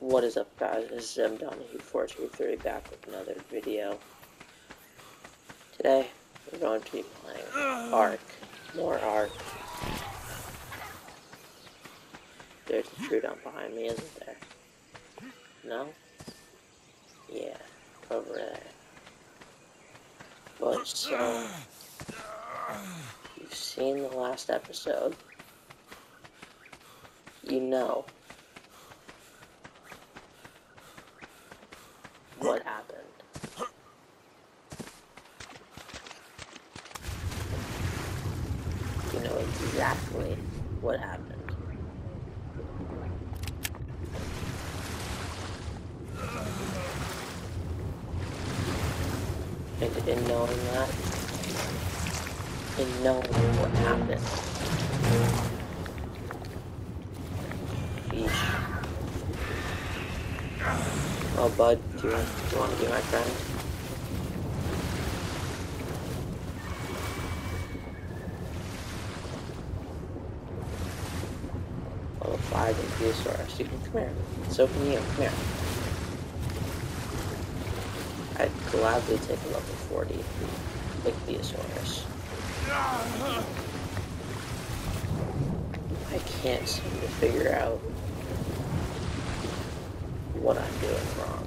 What is up guys, this is M Donahue 423 back with another video. Today, we're going to be playing Ark. More Ark. There's a tree down behind me, isn't there? No? Yeah, over there. But so, you've seen the last episode. You know what happened. You know exactly what happened. And in knowing that, in knowing what happened. Oh, bud, do you, want, do you want to be my friend? Level 5 Ichthyosaurus. Can come here. So can you. Come here. I'd gladly take a level 40 Ichthyosaurus. I can't seem to figure out what I'm doing wrong.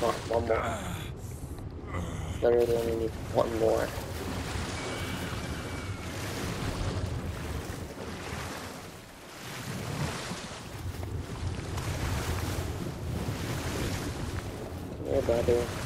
Come on, one more. Literally only need one more. Come here,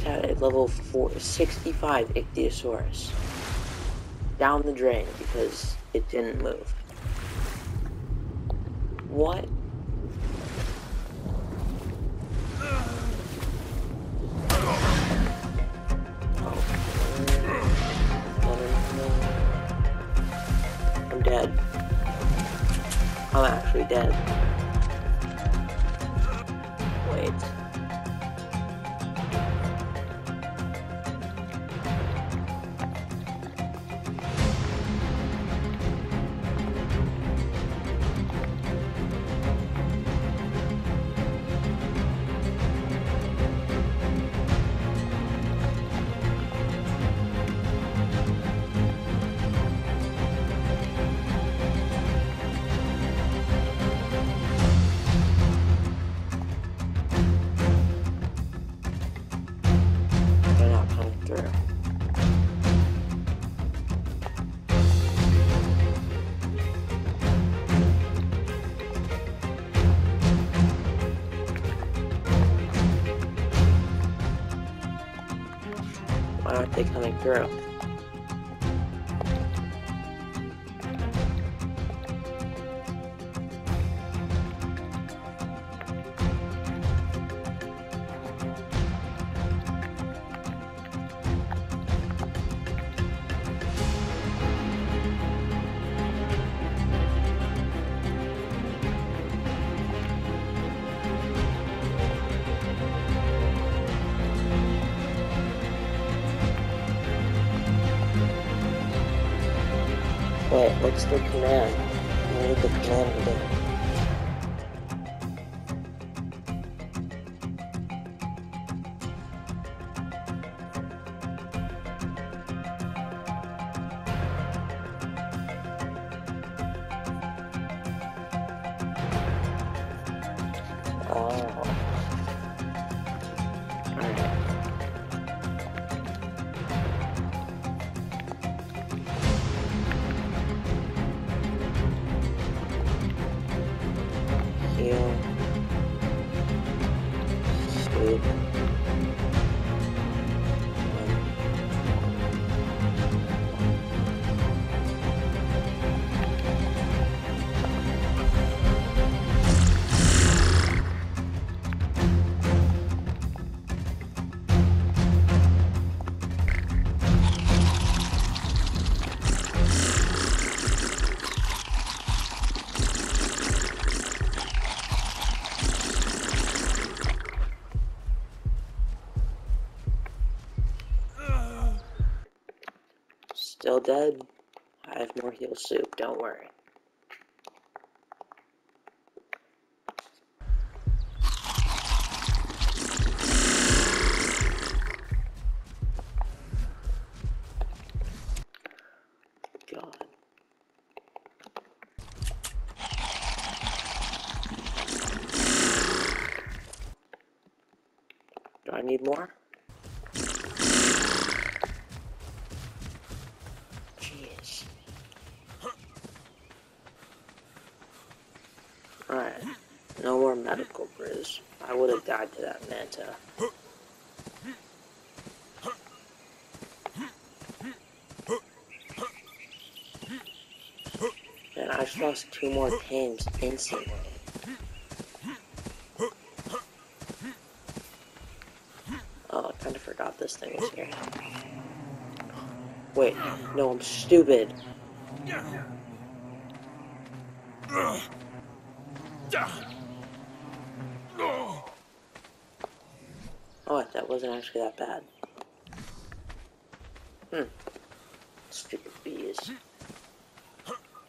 Had a level four, 65 Ichthyosaurus down the drain because it didn't move. What? I'm dead. I'm actually dead. Wait. Aren't Wait, what's the command? I need the command again. Dead? I have more heal soup, don't worry. Do I need more? Jeez. Alright. No more medical brews. I would have died to that manta. And I just lost two more tames instantly. Oh, I kind of forgot this thing was here. Wait, no, I'm stupid. Oh, that wasn't actually that bad. Hmm. Stupid bees.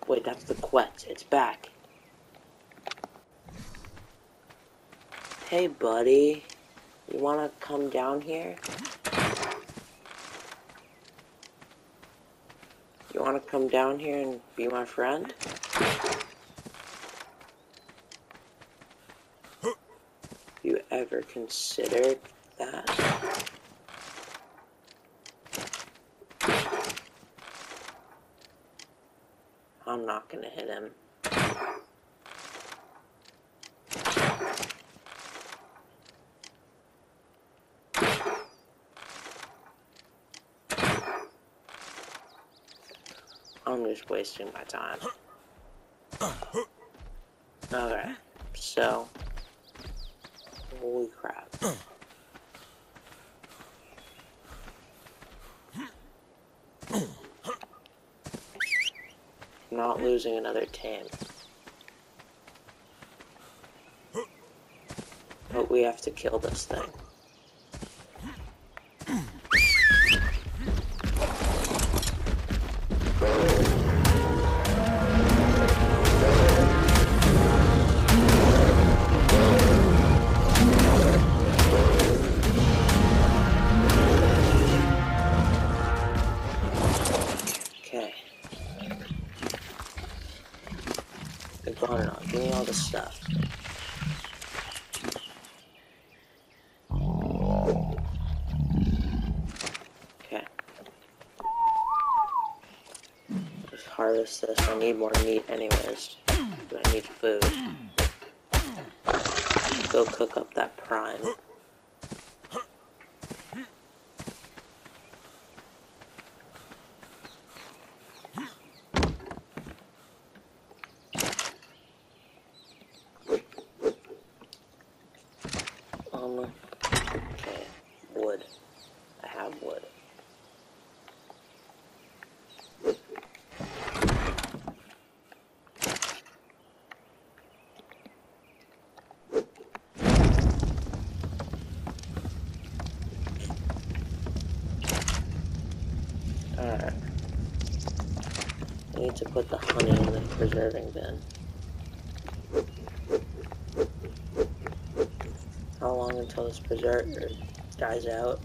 Wait, that's the quet. It's back. Hey, buddy. You wanna come down here? You wanna come down here and be my friend? You ever considered that? I'm not gonna hit him. I'm just wasting my time. Okay, so. Holy crap. Not losing another tame. But we have to kill this thing. This. I need more meat anyways. I need food. Go cook up that prime. Um, okay, wood. I have wood. need to put the honey How long until this preserver dies out?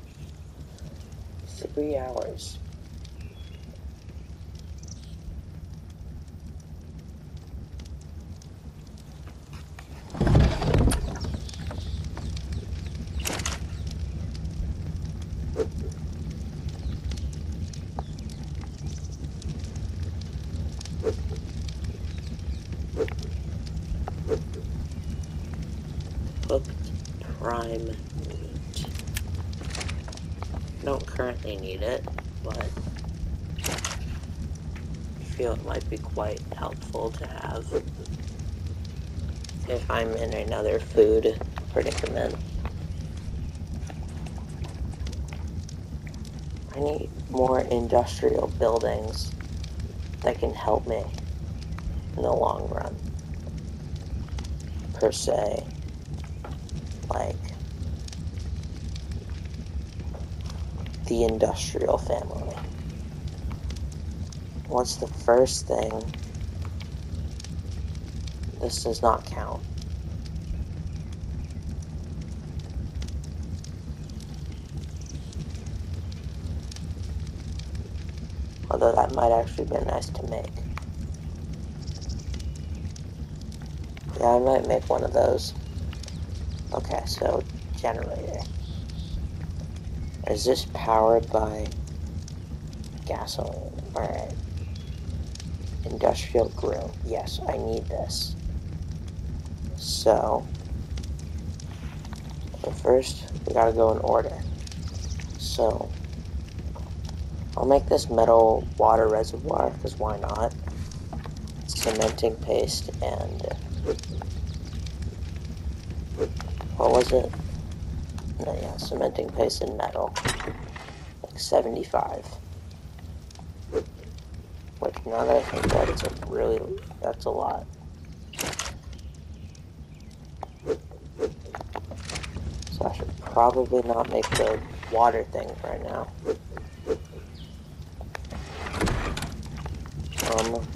Three hours. Cooked prime meat. Don't currently need it, but I feel it might be quite helpful to have if I'm in another food predicament. I need more industrial buildings that can help me in the long run. Per se. Like the industrial family. What's the first thing? This does not count. Although that might actually be nice to make. Yeah, I might make one of those. Okay, so generator. Is this powered by gasoline? Alright. Industrial grill. Yes, I need this. So, but first, we gotta go in order. So, I'll make this metal water reservoir, because why not? Cementing paste and... What was it? No, yeah, cementing paste and metal. Like 75. Which, now that I think it, it's a really... That's a lot. So I should probably not make the water thing right now. Um,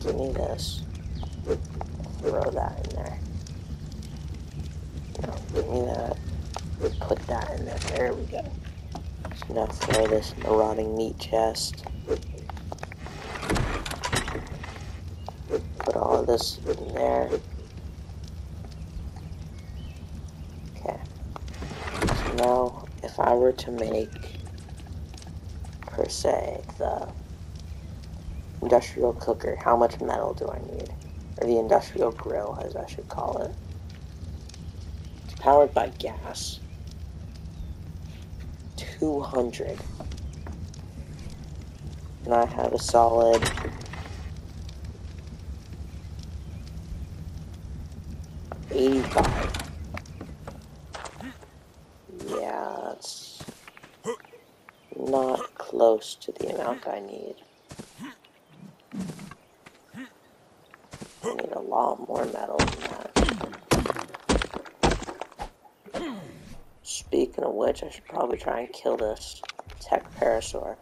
give me this. Throw that in there. No, give me that. Put that in there. There we go. Now throw this in the rotting meat chest. Put all of this in there. Okay. So now, if I were to make per se, the industrial cooker, how much metal do I need? Or the industrial grill, as I should call it. It's powered by gas. 200. And I have a solid... Eighty-five. Yeah, that's not close to the amount I need. I need a lot more metal than that. Speaking of which, I should probably try and kill this tech parasaur.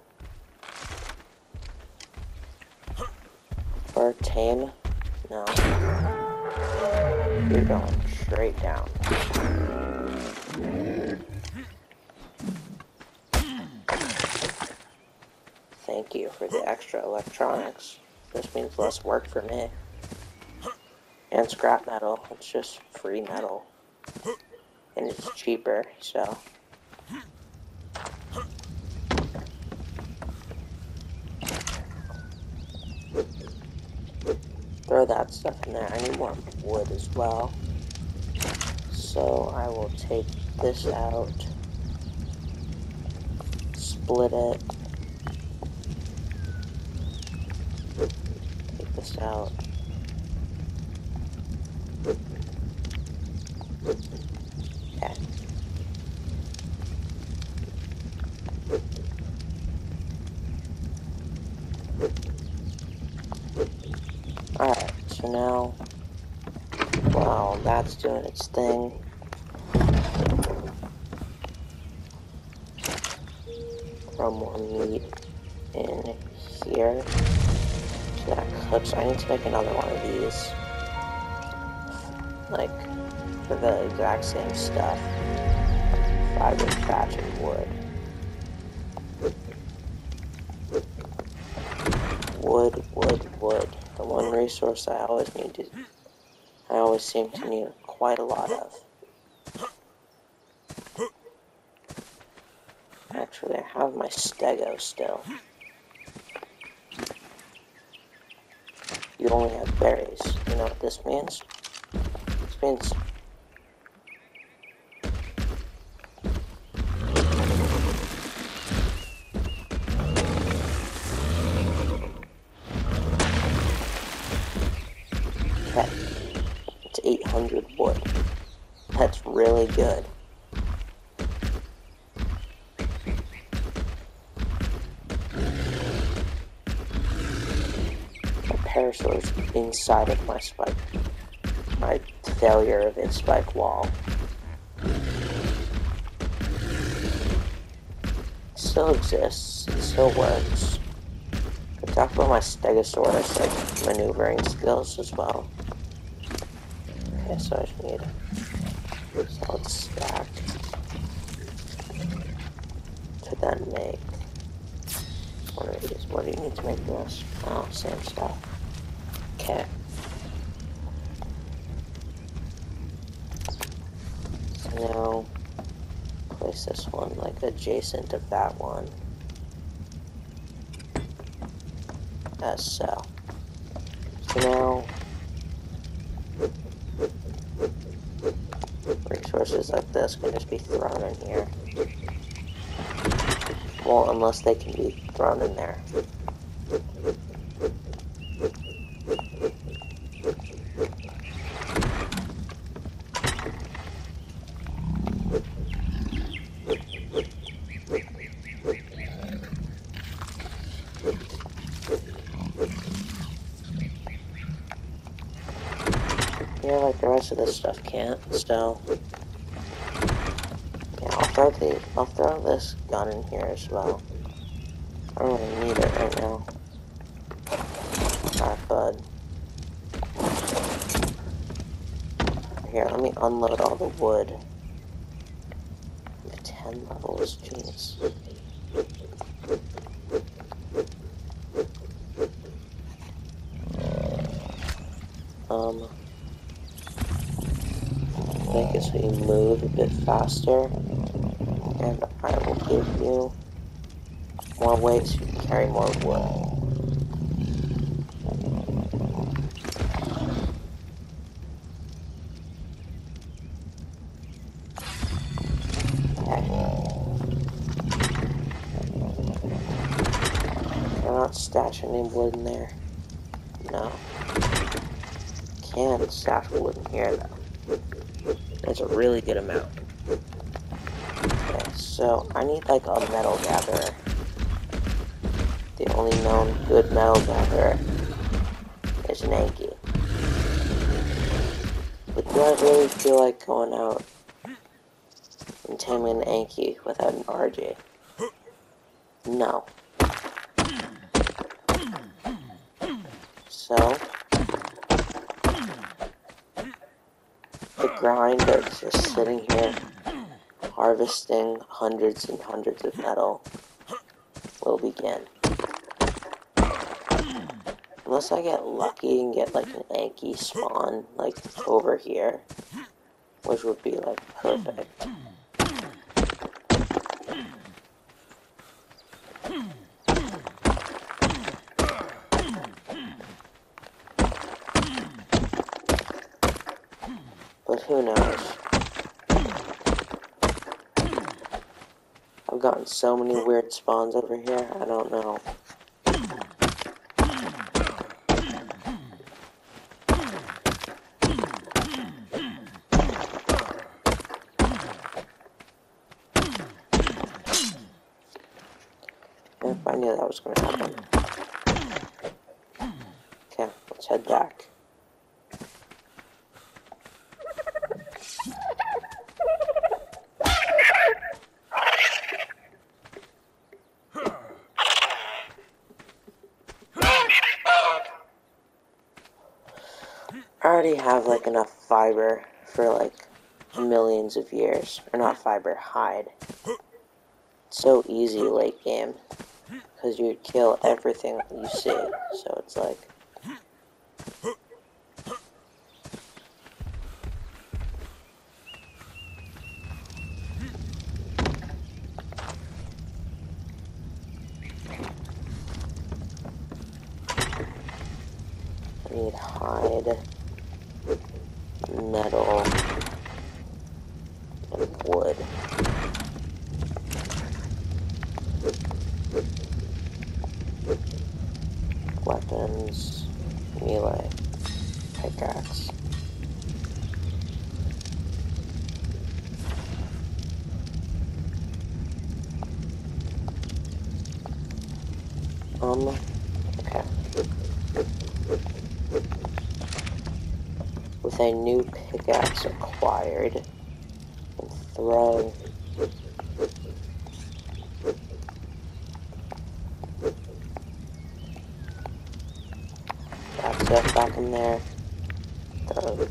Or tame? No. You're going straight down. Thank you for the extra electronics. This means less work for me. And scrap metal. It's just free metal. And it's cheaper, so. Throw that stuff in there. I need more wood as well. So I will take this out. Split it. Take this out. Okay. Alright, so now, wow, its thing. throw more meat in here. That cooks. I need to make another one of these. Like, for the exact same stuff. Fiber, thatch, and wood. Wood, wood, wood. The one resource I always need to... I always seem to need quite a lot of. Actually, I have my stego still. You only have berries. You know what this means? This means really good. My parasaur's inside of my spike. My failure of its spike wall. Still exists. It still works. I talked about my Stegosaurus like maneuvering skills as well. Okay, so I just need solid stack to then make. What do you need to make this? Oh, same stuff. Okay. So now place this one like adjacent of that one. As so. So now like this can just be thrown in here. Well, unless they can be thrown in there. Yeah, like the rest of this stuff can't, so... I'll throw this gun in here as well. I don't really need it right now. Alright, bud. Here, let me unload all the wood. The 10 levels, jeez. Um... I think as we move a bit faster, and I will give you can carry more wood. Stashing any wood in there. No. Can't stash wood in here though. That's a really good amount. Okay, so I need like a metal gatherer. Metal gatherer is an Anki. But do I really feel like going out and taming an Anki without an Argy? No. So, the grind of just sitting here harvesting hundreds and hundreds of metal will begin. Unless I get lucky and get like an Anki spawn like over here, which would be like perfect. But who knows? I've gotten so many weird spawns over here, I don't know. If I knew that was going to happen. Okay, let's head back. already have like enough fiber for like millions of years. Or not fiber, hide. It's so easy late game. Because you kill everything you see. So it's like... I need hide, metal, and wood. Weapons, melee, pickaxe. Um, okay. With a new pickaxe acquired and throw that stuff back in there. Throw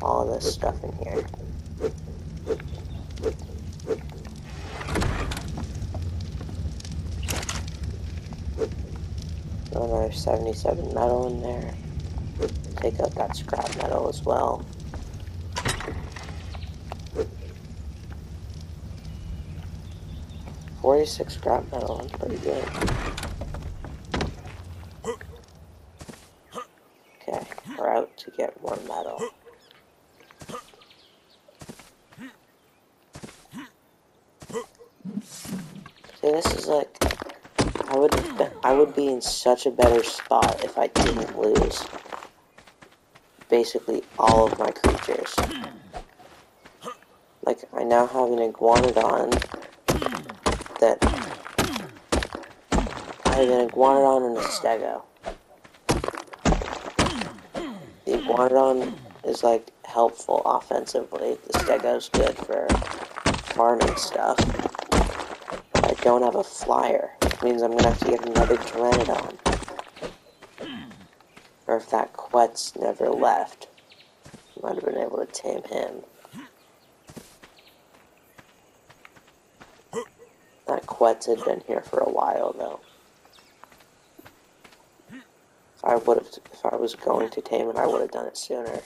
all this stuff in here. Another 77 metal in there. Take out that scrap metal as well. Forty-six scrap metal, that's pretty good. Okay, we're out to get more metal. See, this is like, I would, I would be in such a better spot if I didn't lose basically all of my creatures. Like, I now have an Iguanodon that... I have an Iguanodon and a Stego. The Iguanodon is, like, helpful offensively. The Stego's good for farming stuff. I don't have a flyer. Which means I'm gonna have to get another Pteranodon or if that Quetz never left, might have been able to tame him. That Quetz had been here for a while, though. I would have, if I was going to tame it, I would have done it sooner.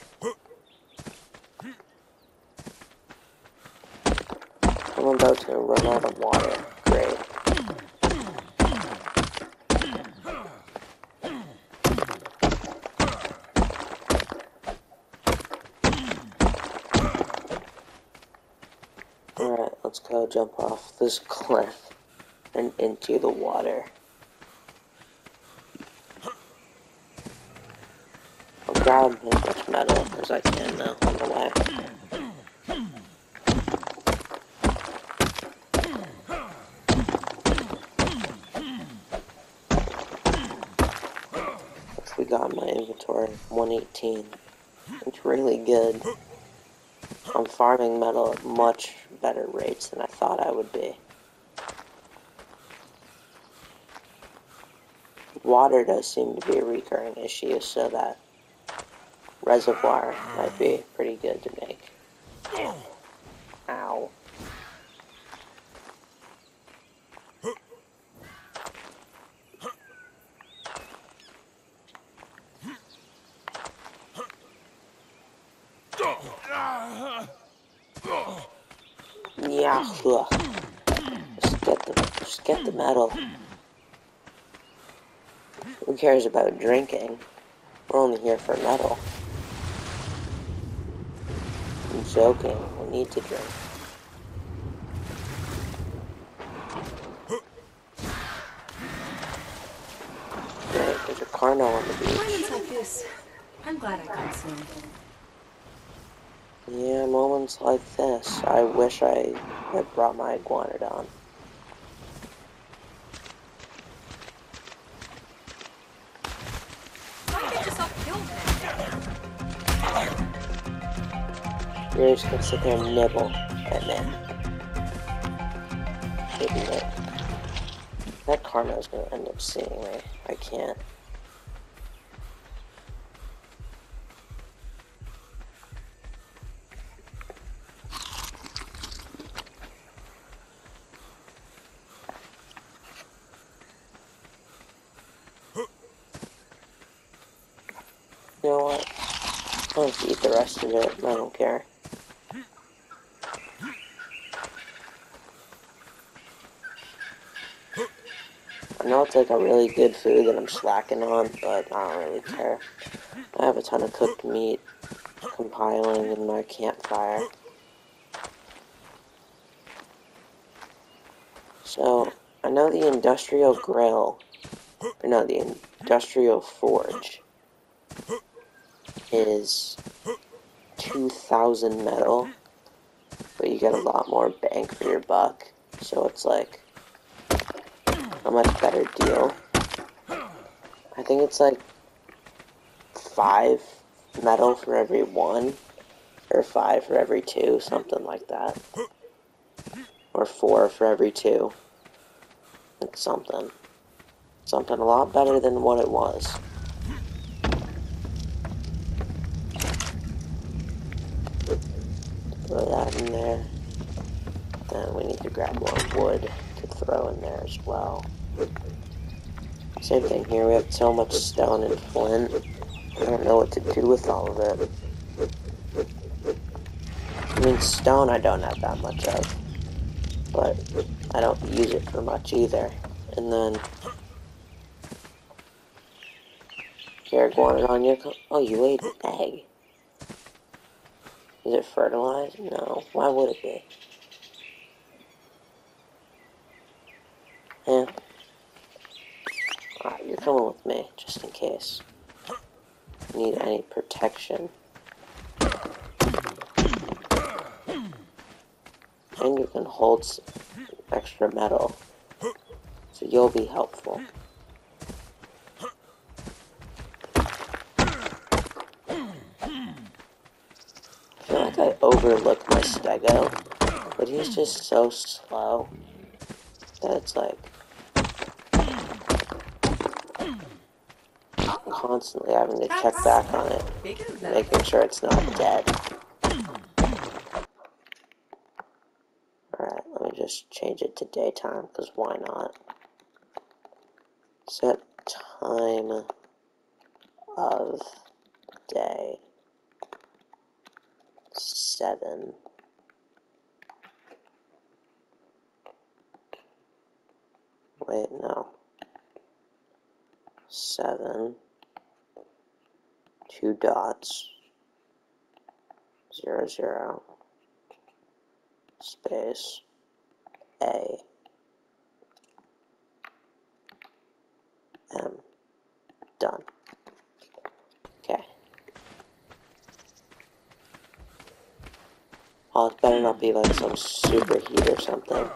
I'm about to run out of water. Great. Alright, let's go jump off this cliff and into the water. I'll grab as much metal as I can now on the way. We got my inventory, 118. It's really good. I'm farming metal much better rates than I thought I would be. Water does seem to be a recurring issue, so that reservoir might be pretty good to make. Ow. Yeah, ugh. Just get the just get the metal. Who cares about drinking? We're only here for metal. I'm joking. We need to drink. Great, there's a Carno on the beach. Like this, I'm glad I come swimming. Yeah, moments like this. I wish I had brought my iguanodon. Why get yourself killed then? You're just gonna sit there and nibble at me. Idiot. That Carno is gonna end up seeing me. I can't. It. I don't care. I know it's like a really good food that I'm slacking on, but I don't really care. I have a ton of cooked meat compiling in my campfire. So, I know the industrial grill, or no, the industrial forge is 2,000 metal, but you get a lot more bang for your buck. So it's like a much better deal. I think it's like five metal for every one, or five for every two, something like that. Or four for every two. It's something. Something a lot better than what it was. Throw that in there. Then we need to grab more wood to throw in there as well. Same thing here, we have so much stone and flint. I don't know what to do with all of it. I mean, stone I don't have that much of. But I don't use it for much either. And then... Here, wanted on your... Oh, you laid an egg. Is it fertilized? No. Why would it be? Yeah. Alright, you're coming with me, just in case. Need any protection. And you can hold extra metal. So you'll be helpful. I overlooked my stego, but he's just so slow that it's like constantly having to check back on it, making sure it's not dead. Alright, let me just change it to daytime, because why not? Set time of day. Seven. Wait, no. Seven. Two dots. Zero, zero. Space. A. M. Done. Okay. Oh, it better not be like some super heat or something.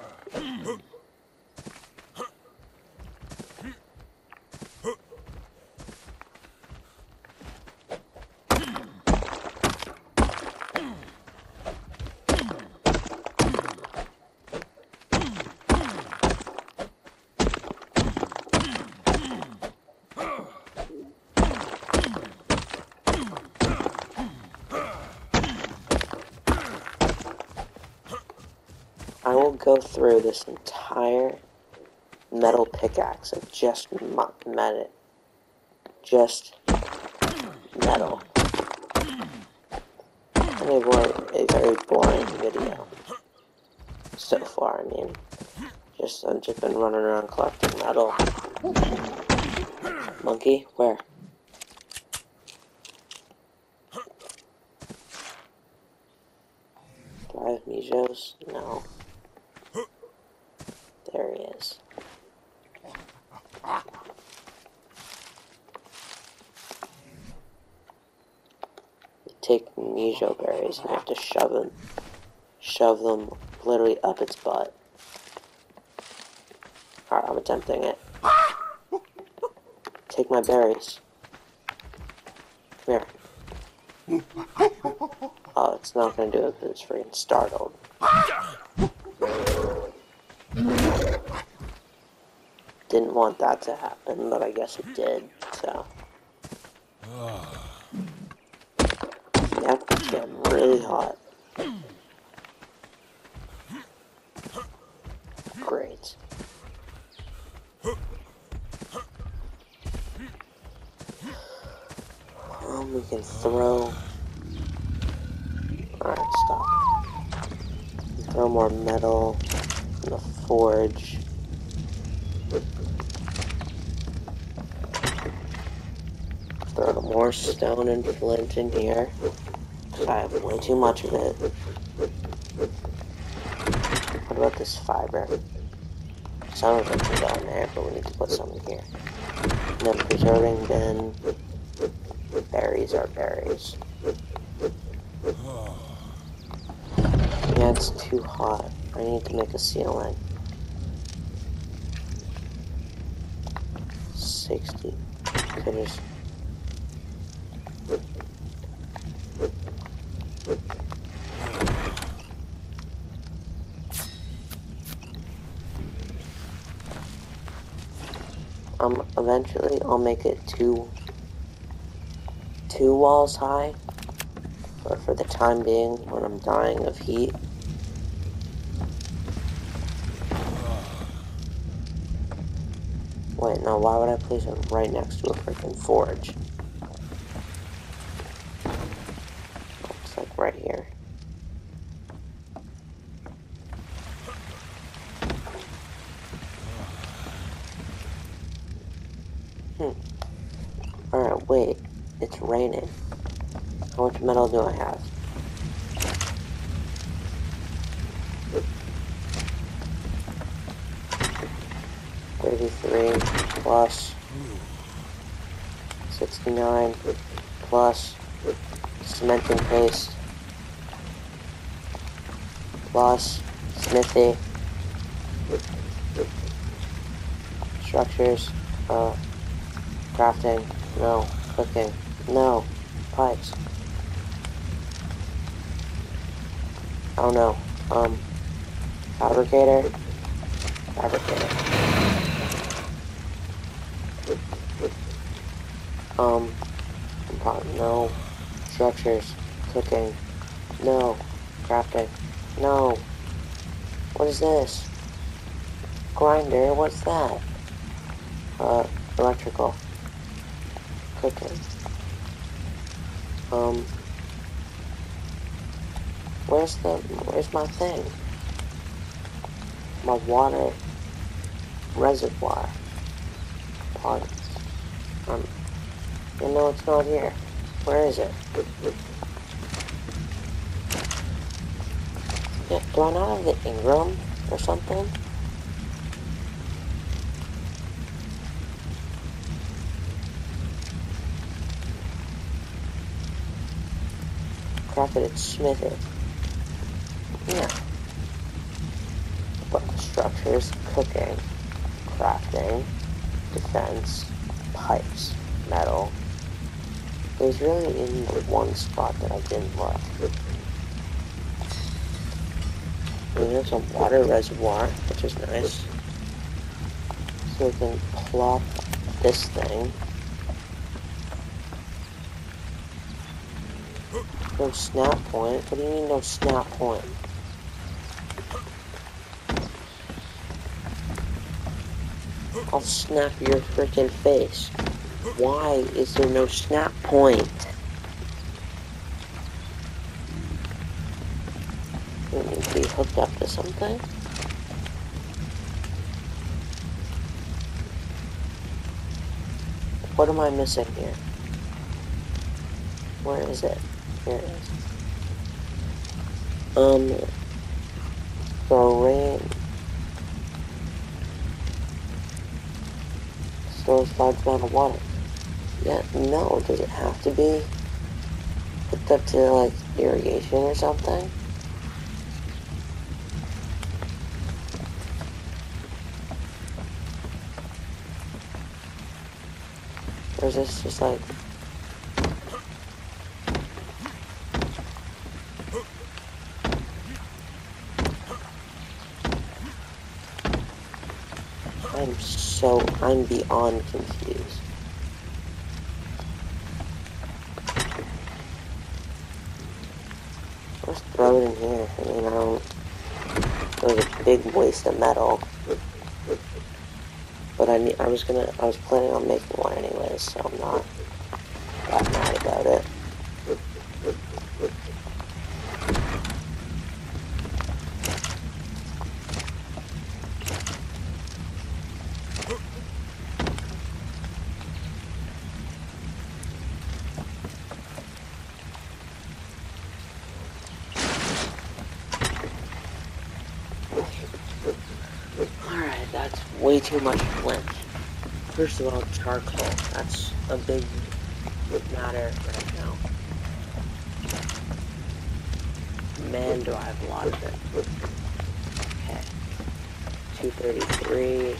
I will go through this entire metal pickaxe of just metal. Just metal. And it was a very boring video. So far, I mean. Just, I've just been running around collecting metal. Monkey? Where? Do I Mijos? No. There he is. Take Mejo berries and you have to shove them, shove them literally up its butt. Alright, I'm attempting it. Take my berries. Come here. Oh, it's not gonna do it because it's freaking startled. Didn't want that to happen, but I guess it did, so. Yep, it's getting really hot. Great. Oh we can throw... Alright, stop. Throw more metal in the forge. Throw more stone and flint in here. I have way too much of it. What about this fiber? Some of it can go in there, but we need to put some in here. And then preserving bin. Berries are berries. Yeah, it's too hot. I need to make a ceiling. 60. So just Um, eventually I'll make it two, two walls high. But for the time being, when I'm dying of heat, Wait, no, why would I place it right next to a freaking forge? It's like right here. Hmm. Alright, wait. It's raining. How much metal do I have? Thirty-three plus sixty-nine plus cementing paste plus smithy structures uh crafting no cooking no pipes oh no um fabricator? Fabricator. Um no. Structures. Cooking. No. Crafting. No. What is this? Grinder? What's that? Uh electrical. Cooking. Um where's the where's my thing? My water reservoir. Parts um you know it's not here. Where is it? Yeah, do I not have the Engram or something? Crafted at Smithy. Yeah. But structures, cooking, crafting, defense, pipes, metal. It was really in the one spot that I didn't look. There's a water reservoir, which is nice. So we can plop this thing No snap point? What do you mean no snap point? I'll snap your freaking face. Why is there no snap point? You need to be hooked up to something? What am I missing here? Where is it? Here it is. Um, the rain stores large amount of water. Yeah, no, does it have to be hooked up to, like, irrigation or something? Or is this just like I'm so, I'm beyond confused. Let's throw it in here. I mean, I don't, it was a big waste of metal. But I, I was gonna, I was planning on making one anyway, so I'm not that mad about it. That's way too much flint. First of all, charcoal. That's a big matter right now. Man, do I have a lot of it. Okay. 233.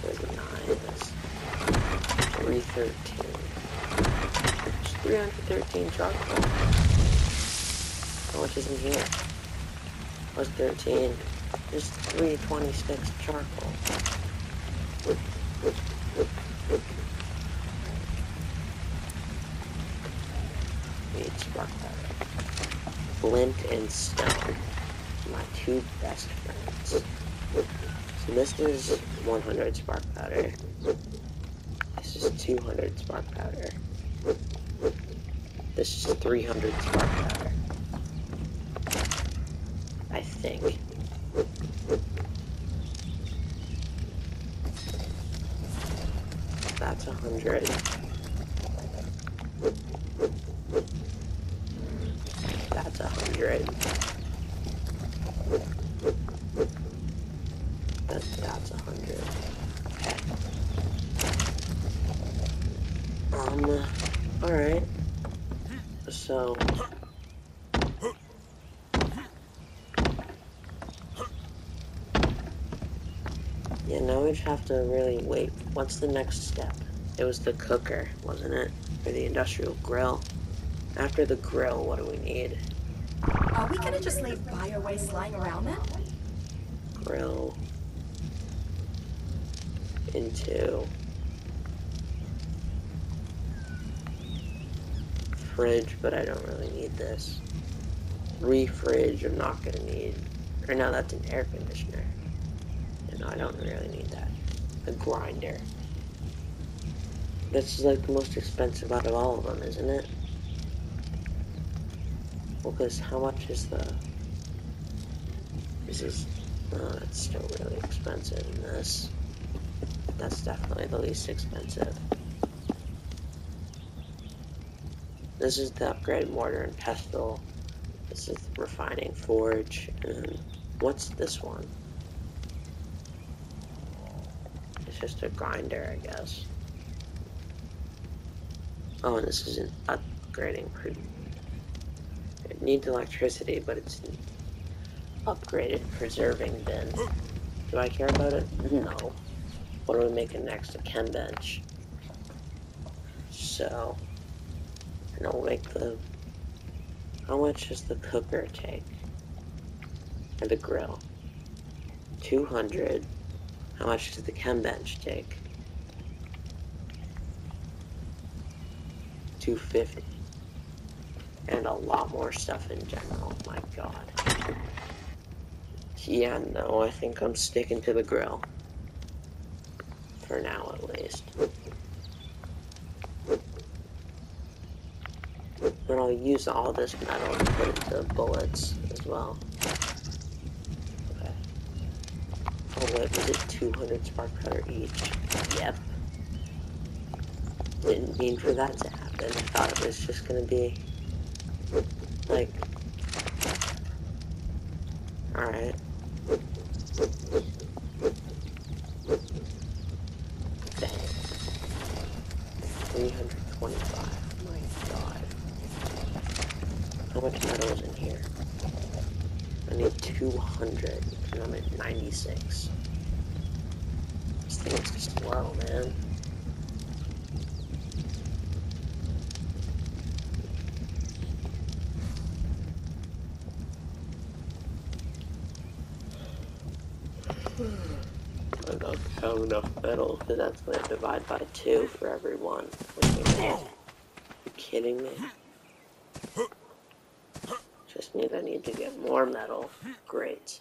39. That's 313. There's 313 charcoal. How much is in here? What's 13? There's 326 charcoal. Flint and Stone, my two best friends. So this is 100 spark powder. This is 200 spark powder. This is 300 spark powder. I think. That's 100. Now just have to really wait. What's the next step? It was the cooker, wasn't it? Or the industrial grill. After the grill, what do we need? Are we gonna just leave bio waste lying around then? Grill into fridge, but I don't really need this. Refridge, I'm not gonna need. Or no, that's an air conditioner. No, I don't really need that. A grinder. This is like the most expensive out of all of them, isn't it? Well, because how much is the... This is... Oh, that's still really expensive this. That's definitely the least expensive. This is the upgraded mortar and pestle. This is the refining forge. And what's this one? It's just a grinder, I guess. Oh, and this is an upgrading. It needs electricity, but it's an upgraded preserving bin. Do I care about it? No. What are we making next? A chem bench. So, and I'll make the. How much does the cooker take? And the grill? 200. How much does the chem bench take? 250. And a lot more stuff in general. My god. Yeah, no, I think I'm sticking to the grill. For now, at least. Then I'll use all this metal to put into bullets as well. Okay. Was it 200 spark powder each? Yep. Didn't mean for that to happen. I thought it was just gonna be like Alright. Dang. 325. My god. How much metal is in here? I need 200, and I'm at 96. Is just slow, man. I don't have enough metal, so that's to divide by two for every one. Are you kidding me? Just need I need to get more metal. Great.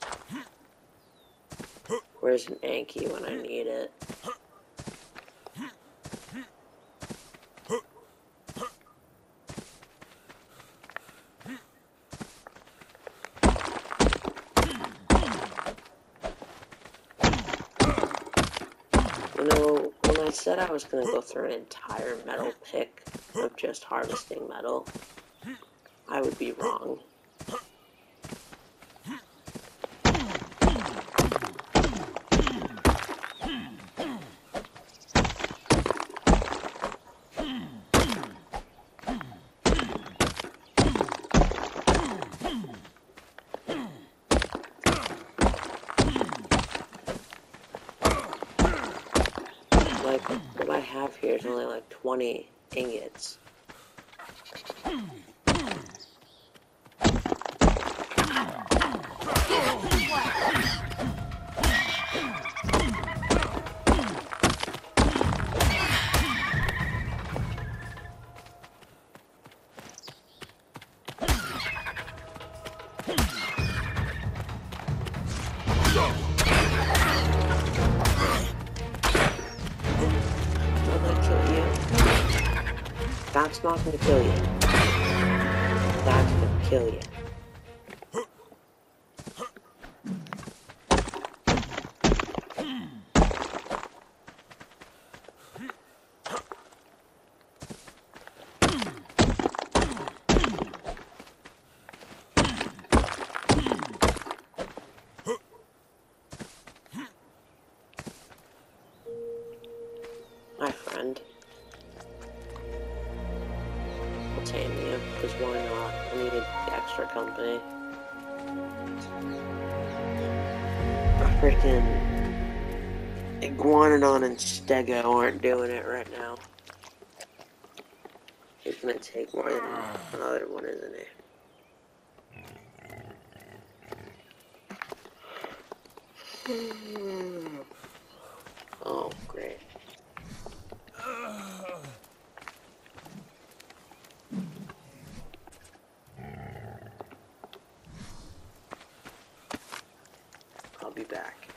Where's an Anki when I need it? You know, when I said I was gonna go through an entire metal pick of just harvesting metal, I would be wrong. here is only like 20 ingots. Not gonna kill you. That's gonna kill you. Stego aren't doing it right now. It's gonna take more than another one, isn't it? Oh, great. I'll be back.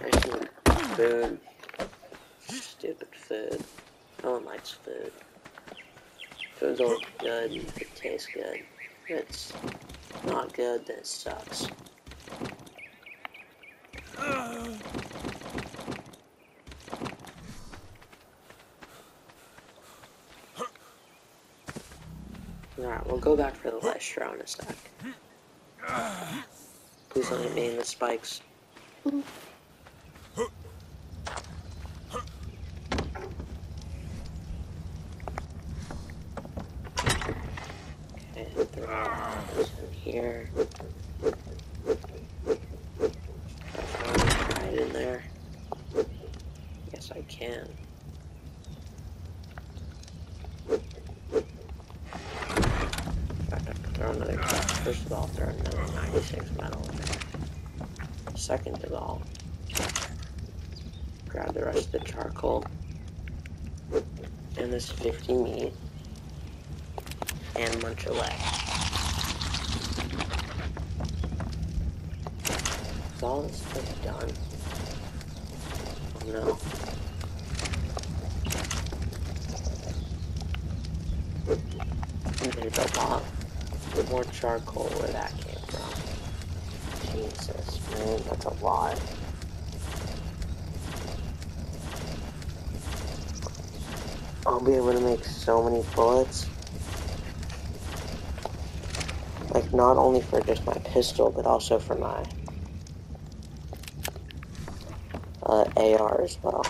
There's some food. Stupid food. No one likes food. Food's all good and it tastes good. If it's it sucks. Alright, we'll go back for the Lystro in a sec. Please don't hit me in the spikes. Okay, throw this in here. Can I hide in there? Yes, I can. In fact, I could throw another. First of all, throw another 96 metal in there. Second of all, grab the rest of the charcoal and this 50 meat and munch away. Is all this stuff done? Oh no. There's a lot more charcoal where that came from. Jesus, man, that's a lot. I'll be able to make so many bullets. Like, not only for just my pistol, but also for my uh, AR as well.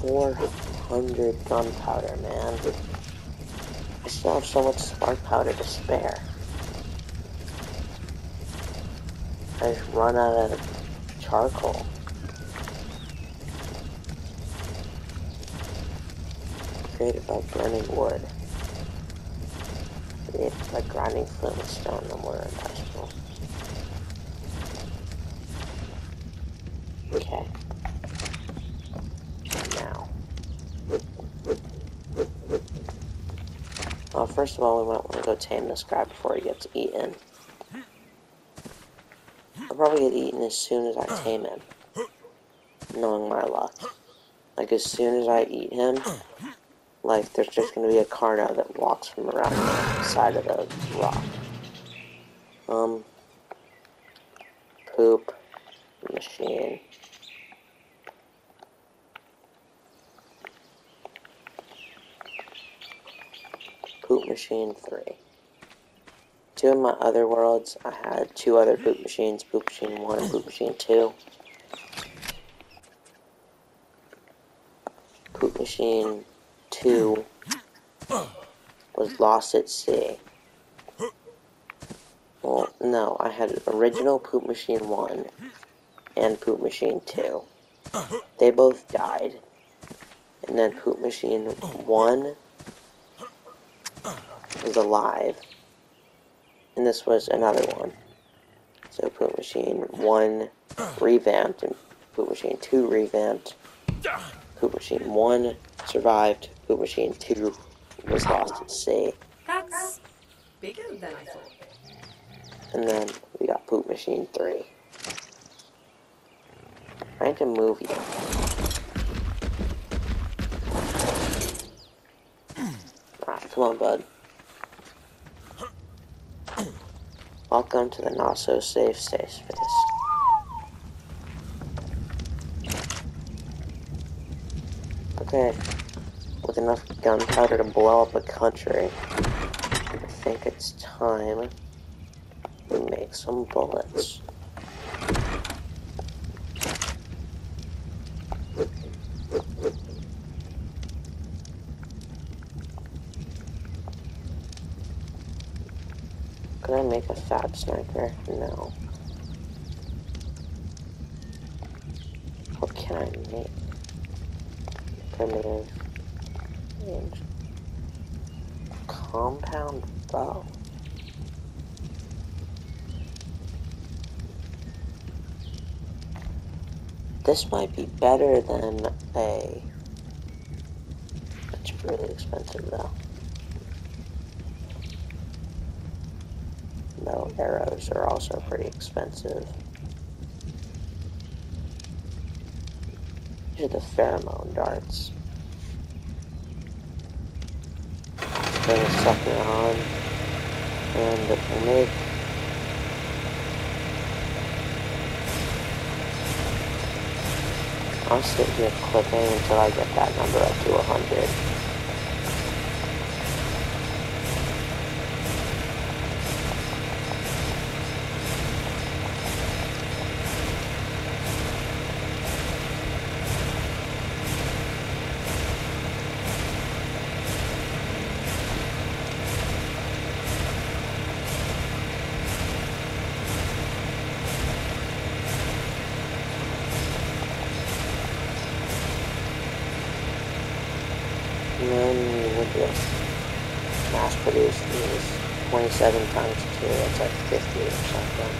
Four hundred gunpowder, man. I still have so much spark powder to spare. I just run out of charcoal. Created by burning wood. Created by grinding flint and stone, no more impossible. Okay. Now. Well, first of all, we might want to go tame this guy before he gets eaten. I'll probably get eaten as soon as I tame him. Knowing my luck. Like, as soon as I eat him, like, there's just gonna be a Carno that walks from around the side of the rock. Um. Poop. Machine. Poop Machine 3. Two of my other worlds, I had two other poop machines, Poop Machine 1 and Poop Machine 2. Poop Machine 2 was lost at sea. Well, no, I had original Poop Machine 1 and Poop Machine 2. They both died. And then Poop Machine 1 is alive. And this was another one. So Poop Machine 1 revamped and Poop Machine 2 revamped. Poop Machine 1 survived. Poop Machine 2 was lost at sea. That's bigger than I thought. And then we got Poop Machine 3. I need to move you. Come on, bud. Welcome to the not so safe space. Okay, with enough gunpowder to blow up a country, I think it's time we make some bullets. Could I make a sniper? No. What can I make? Primitive range. Compound bow. This might be better than a. It's really expensive though. No, arrows are also pretty expensive. These are the pheromone darts. Bring a sucker on, and we'll make I'll sit here clicking until I get that number up to 100. And then with this mass produce these 27 times 2, that's like 50 or something.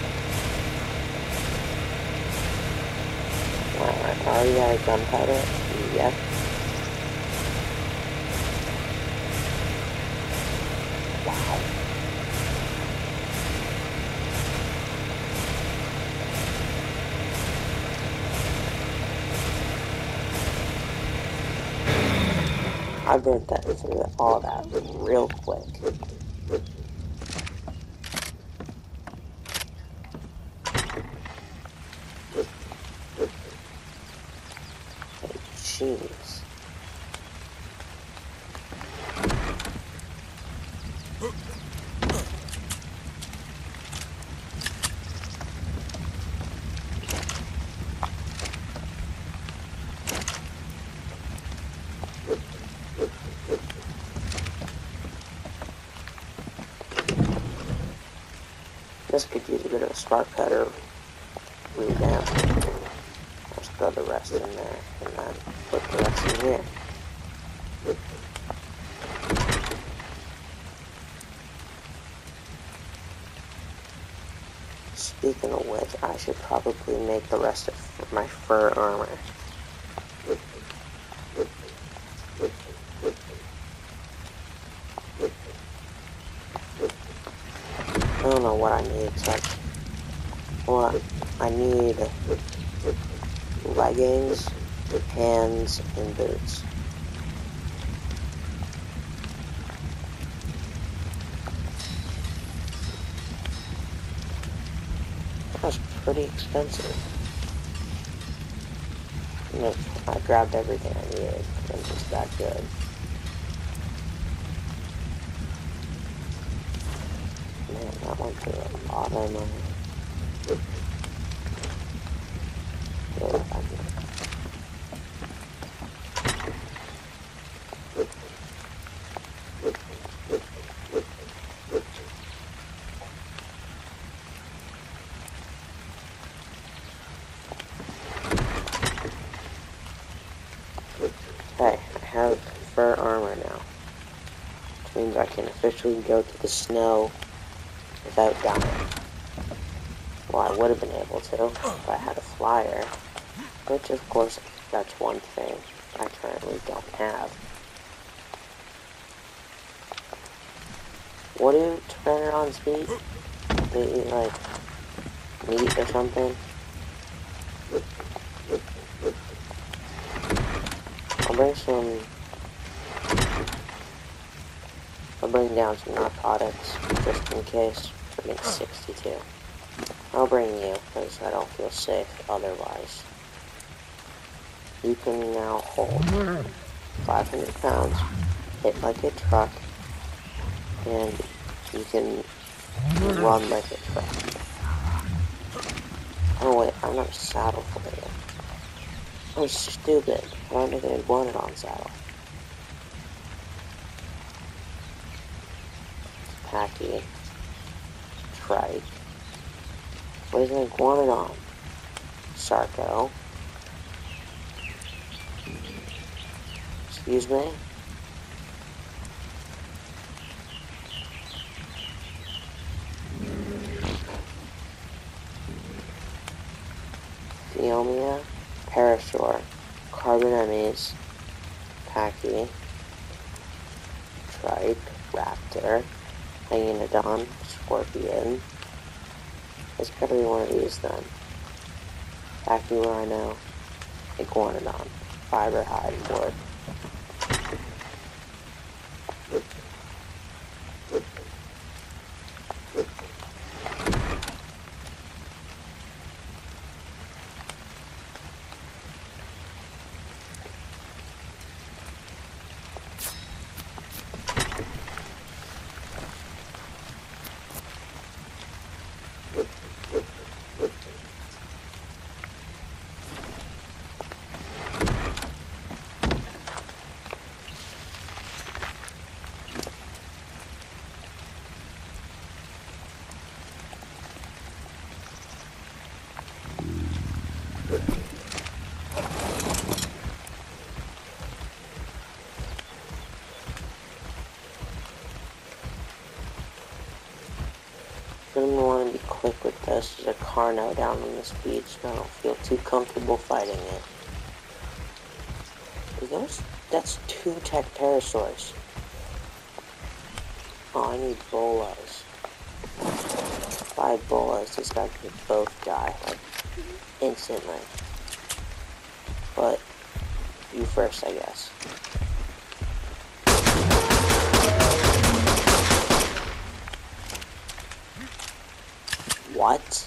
Alright, are you out of gunpowder? Yep. Wow. I burnt that through all that real quick. Hey, Jeez. This could use a bit of a spark cutter revamp. Let's throw the rest in there and then put the rest in here. Speaking of which, I should probably make the rest of my fur armor. I don't know what I need, I need leggings, pants, and boots. That was pretty expensive. I grabbed everything I needed. It was that good. Man, That went through a lot of money. Really bad. Hey, I have fur armor now. Which means Can go to the snow without dying. Well, I would have been able to if I had a flyer. Which, of course, that's one thing I currently don't have. What do Pteranodons eat? They eat, like, meat or something? I'll bring some... I'll bring down some narcotics, just in case. Bring 62. I'll bring you, because I don't feel safe otherwise. You can now hold 500 pounds, hit like a truck, and you can run like a truck. Oh wait, I'm not saddle for you. I'm stupid. I don't think I'd want it on saddle. Packy. Trike. What is an iguanodon? Sarco. Excuse me? Theomia, Parasaur, Carbonemys, Packy, Trike, Raptor, Hyaenodon, Scorpion. It's be one of these then. Packy Rhino, Iguanodon, Fiber Hide Wood. I'm gonna want to be quick with this. There's a Carno down on this beach, and I don't feel too comfortable fighting it. Those, that's two Tectorosaurs. Oh, I need bolas. Five bolas, these guys could both die, like, mm-hmm. instantly. But, you first, I guess. What?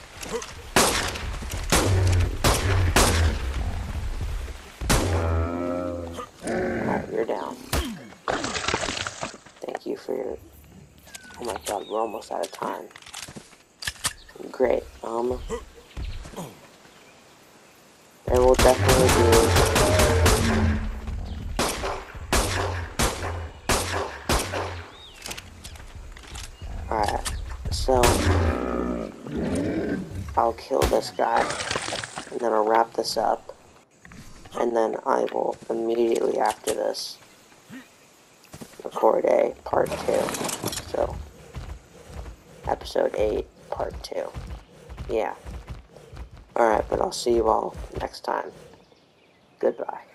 Alright, you're down. Thank you for your... Oh my god, we're almost out of time. Great, um... this up, and then I will immediately after this record a part 2. So, episode 8, part 2. Yeah. Alright, but I'll see you all next time. Goodbye.